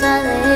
promesa